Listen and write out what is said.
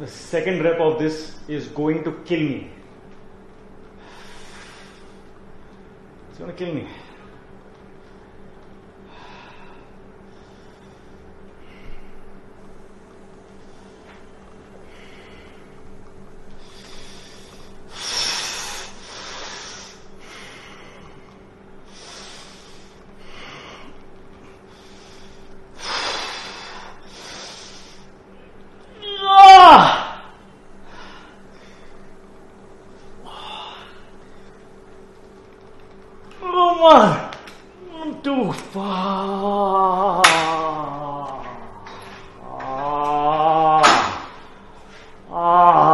The second rep of this is going to kill me. It's gonna kill me. One, two, five, Ah. Ah.